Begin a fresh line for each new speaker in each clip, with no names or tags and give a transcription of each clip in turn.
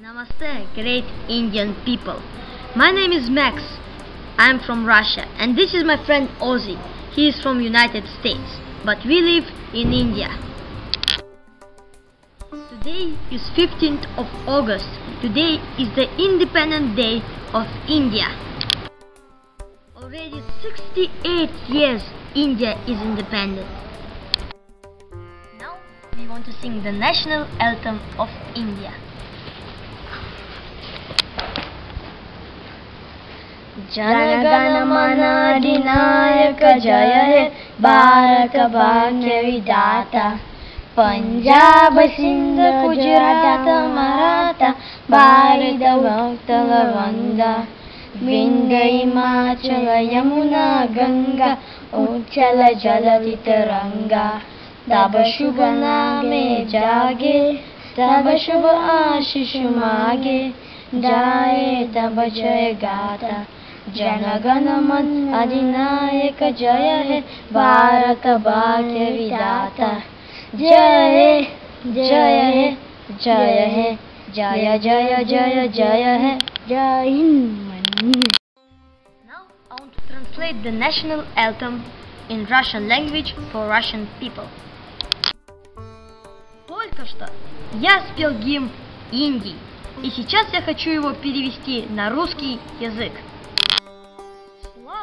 Namaste, great Indian people. My name is Max. I am from Russia, and this is my friend Ozzy. He is from United States, but we live in India. Today is 15th of August. Today is the Independent Day of India. Already 68 years India is independent. Now we want to sing the national anthem of India.
जल गणक जय बाल बावि पञ्जा वन्दय मा चल यमुना गङ्गा उ चल जलित रङ्गाबुभ ना मे जागे तब शुभा शिषुमागे जाये तब जय गाता। जनगण मन अधिनायक जय हे भारत भाग्य विधाता जय हे जय हे जय हे जय जय जय जय हे जय Hind
Now I want to translate the national anthem in Russian language for Russian people. Только что я спел гимн Индии, и сейчас я хочу его перевести на русский язык.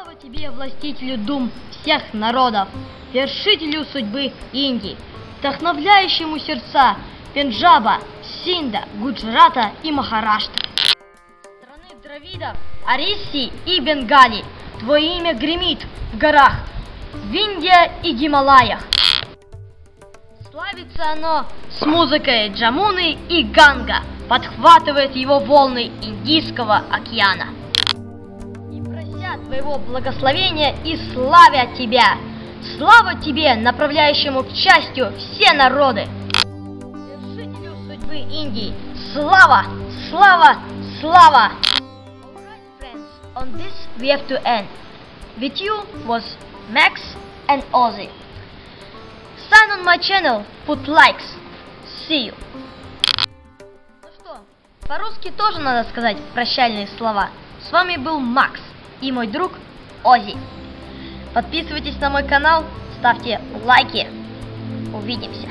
Слава тебе, властителю дум всех народов, вершителю судьбы Индии, вдохновляющему сердца Пенджаба, Синда, Гуджрата и Махараштры страны Дравидов, Ариси и Бенгали. Твое имя гремит в горах, в Индии и Гималаях. Славится оно с музыкой Джамуны и Ганга, подхватывает его волны Индийского океана. Прося твоего благословения и славя тебя, слава тебе, направляющему к счастью все народы. Вершителю судьбы Индии, слава, слава, слава! Alright friends, on this we have to end. With you was Max and Ozzy. Sign on my channel, put likes. See you. Ну что, по-русски тоже надо сказать прощальные слова. С вами был Макс и мой друг Оззи. Подписывайтесь на мой канал, ставьте лайки. Увидимся.